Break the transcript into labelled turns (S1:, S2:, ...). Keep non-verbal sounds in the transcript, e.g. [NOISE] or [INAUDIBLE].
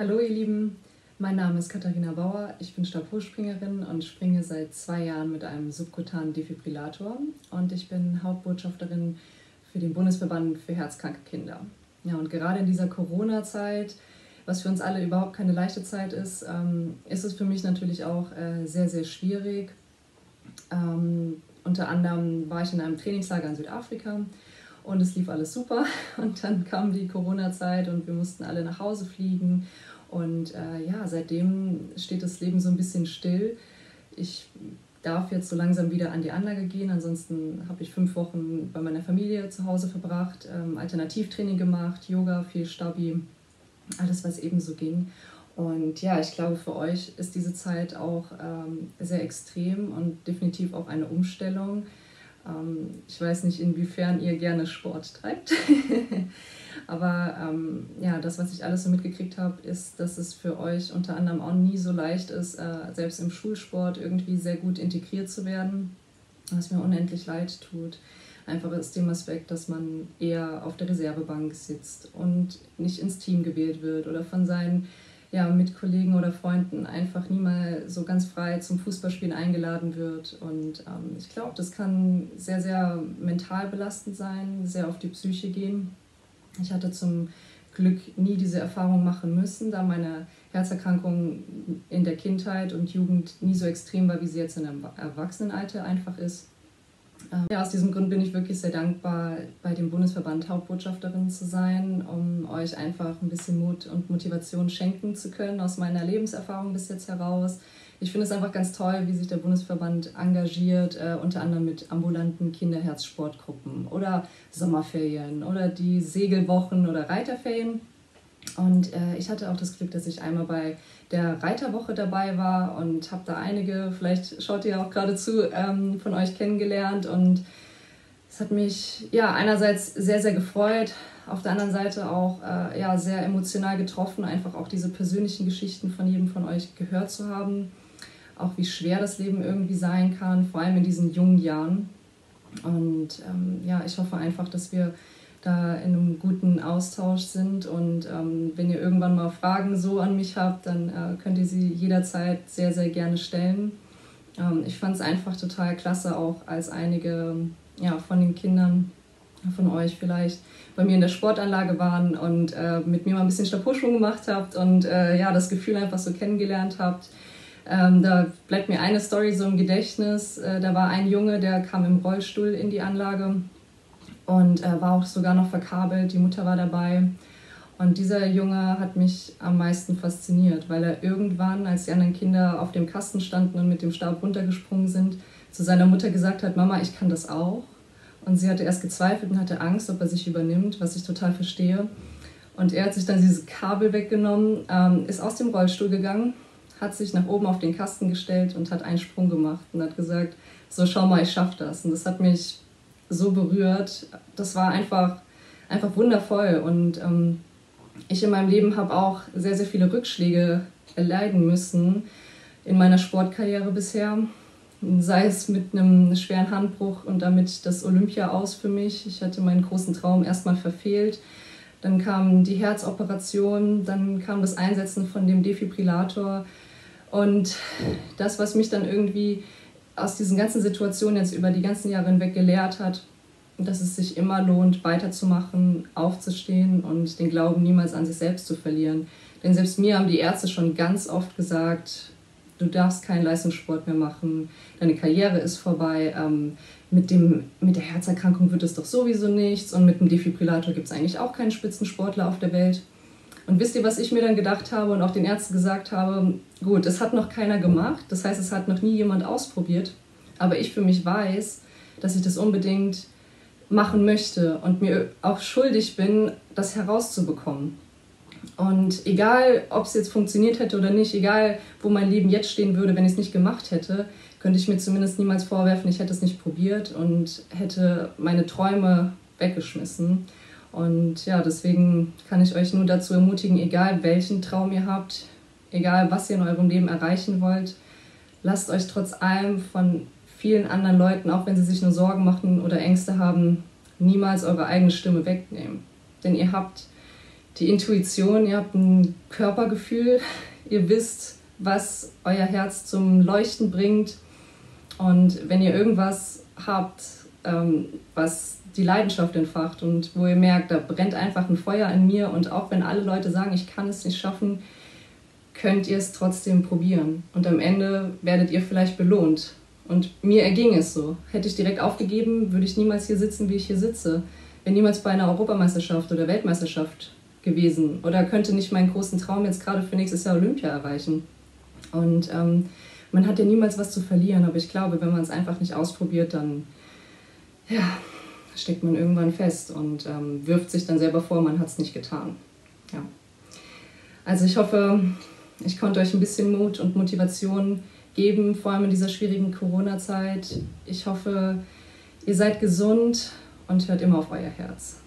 S1: Hallo ihr Lieben, mein Name ist Katharina Bauer, ich bin Stabhochspringerin und springe seit zwei Jahren mit einem subkutanen Defibrillator und ich bin Hauptbotschafterin für den Bundesverband für herzkranke Kinder. Ja, und gerade in dieser Corona-Zeit, was für uns alle überhaupt keine leichte Zeit ist, ähm, ist es für mich natürlich auch äh, sehr, sehr schwierig. Ähm, unter anderem war ich in einem Trainingslager in Südafrika und es lief alles super. [LAUGHS] Und dann kam die Corona-Zeit und wir mussten alle nach Hause fliegen und äh, ja, seitdem steht das Leben so ein bisschen still. Ich darf jetzt so langsam wieder an die Anlage gehen. Ansonsten habe ich fünf Wochen bei meiner Familie zu Hause verbracht, ähm, Alternativtraining gemacht, Yoga, viel Stabi, alles, was eben so ging. Und ja, ich glaube, für euch ist diese Zeit auch ähm, sehr extrem und definitiv auch eine Umstellung. Ähm, ich weiß nicht, inwiefern ihr gerne Sport treibt. [LAUGHS] Aber ähm, ja, das, was ich alles so mitgekriegt habe, ist, dass es für euch unter anderem auch nie so leicht ist, äh, selbst im Schulsport irgendwie sehr gut integriert zu werden, was mir unendlich leid tut. Einfach aus dem Aspekt, dass man eher auf der Reservebank sitzt und nicht ins Team gewählt wird oder von seinen ja, mit Kollegen oder Freunden einfach nie mal so ganz frei zum Fußballspielen eingeladen wird. Und ähm, ich glaube, das kann sehr, sehr mental belastend sein, sehr auf die Psyche gehen. Ich hatte zum Glück nie diese Erfahrung machen müssen, da meine Herzerkrankung in der Kindheit und Jugend nie so extrem war, wie sie jetzt in einem Erwachsenenalter einfach ist. Ähm, ja, aus diesem Grund bin ich wirklich sehr dankbar, bei dem Bundesverband Hauptbotschafterin zu sein, um euch einfach ein bisschen Mut und Motivation schenken zu können aus meiner Lebenserfahrung bis jetzt heraus ich finde es einfach ganz toll, wie sich der Bundesverband engagiert, äh, unter anderem mit ambulanten Kinderherzsportgruppen oder Sommerferien oder die Segelwochen oder Reiterferien. Und äh, ich hatte auch das Glück, dass ich einmal bei der Reiterwoche dabei war und habe da einige, vielleicht schaut ihr auch gerade zu, ähm, von euch kennengelernt. Und es hat mich ja einerseits sehr, sehr gefreut, auf der anderen Seite auch äh, ja, sehr emotional getroffen, einfach auch diese persönlichen Geschichten von jedem von euch gehört zu haben auch wie schwer das Leben irgendwie sein kann, vor allem in diesen jungen Jahren. Und ähm, ja, ich hoffe einfach, dass wir da in einem guten Austausch sind. Und ähm, wenn ihr irgendwann mal Fragen so an mich habt, dann äh, könnt ihr sie jederzeit sehr, sehr gerne stellen. Ähm, ich fand es einfach total klasse, auch als einige ja, von den Kindern von euch vielleicht bei mir in der Sportanlage waren und äh, mit mir mal ein bisschen Stabhochschwung gemacht habt und äh, ja, das Gefühl einfach so kennengelernt habt ähm, da bleibt mir eine Story so im Gedächtnis. Äh, da war ein Junge, der kam im Rollstuhl in die Anlage und äh, war auch sogar noch verkabelt. Die Mutter war dabei. Und dieser Junge hat mich am meisten fasziniert, weil er irgendwann, als die anderen Kinder auf dem Kasten standen und mit dem Stab runtergesprungen sind, zu seiner Mutter gesagt hat, Mama, ich kann das auch. Und sie hatte erst gezweifelt und hatte Angst, ob er sich übernimmt, was ich total verstehe. Und er hat sich dann dieses Kabel weggenommen, ähm, ist aus dem Rollstuhl gegangen hat sich nach oben auf den Kasten gestellt und hat einen Sprung gemacht und hat gesagt, so schau mal, ich schaffe das. Und das hat mich so berührt. Das war einfach, einfach wundervoll. Und ähm, ich in meinem Leben habe auch sehr, sehr viele Rückschläge erleiden müssen in meiner Sportkarriere bisher. Sei es mit einem schweren Handbruch und damit das Olympia aus für mich. Ich hatte meinen großen Traum erstmal verfehlt. Dann kam die Herzoperation, dann kam das Einsetzen von dem Defibrillator. Und das, was mich dann irgendwie aus diesen ganzen Situationen jetzt über die ganzen Jahre hinweg gelehrt hat, dass es sich immer lohnt, weiterzumachen, aufzustehen und den Glauben niemals an sich selbst zu verlieren. Denn selbst mir haben die Ärzte schon ganz oft gesagt, du darfst keinen Leistungssport mehr machen, deine Karriere ist vorbei, ähm, mit, dem, mit der Herzerkrankung wird es doch sowieso nichts und mit dem Defibrillator gibt es eigentlich auch keinen Spitzensportler auf der Welt. Und wisst ihr, was ich mir dann gedacht habe und auch den Ärzten gesagt habe? Gut, es hat noch keiner gemacht, das heißt, es hat noch nie jemand ausprobiert. Aber ich für mich weiß, dass ich das unbedingt machen möchte und mir auch schuldig bin, das herauszubekommen. Und egal, ob es jetzt funktioniert hätte oder nicht, egal, wo mein Leben jetzt stehen würde, wenn ich es nicht gemacht hätte, könnte ich mir zumindest niemals vorwerfen, ich hätte es nicht probiert und hätte meine Träume weggeschmissen. Und ja, deswegen kann ich euch nur dazu ermutigen, egal welchen Traum ihr habt, egal was ihr in eurem Leben erreichen wollt, lasst euch trotz allem von vielen anderen Leuten, auch wenn sie sich nur Sorgen machen oder Ängste haben, niemals eure eigene Stimme wegnehmen. Denn ihr habt die Intuition, ihr habt ein Körpergefühl, [LAUGHS] ihr wisst, was euer Herz zum Leuchten bringt. Und wenn ihr irgendwas habt, ähm, was die Leidenschaft entfacht und wo ihr merkt, da brennt einfach ein Feuer in mir und auch wenn alle Leute sagen, ich kann es nicht schaffen, könnt ihr es trotzdem probieren. Und am Ende werdet ihr vielleicht belohnt. Und mir erging es so. Hätte ich direkt aufgegeben, würde ich niemals hier sitzen, wie ich hier sitze. Wäre niemals bei einer Europameisterschaft oder Weltmeisterschaft gewesen. Oder könnte nicht meinen großen Traum jetzt gerade für nächstes Jahr Olympia erreichen. Und ähm, man hat ja niemals was zu verlieren. Aber ich glaube, wenn man es einfach nicht ausprobiert, dann ja, steckt man irgendwann fest und ähm, wirft sich dann selber vor, man hat es nicht getan. Ja. Also ich hoffe, ich konnte euch ein bisschen Mut und Motivation geben, vor allem in dieser schwierigen Corona-Zeit. Ich hoffe, ihr seid gesund und hört immer auf euer Herz.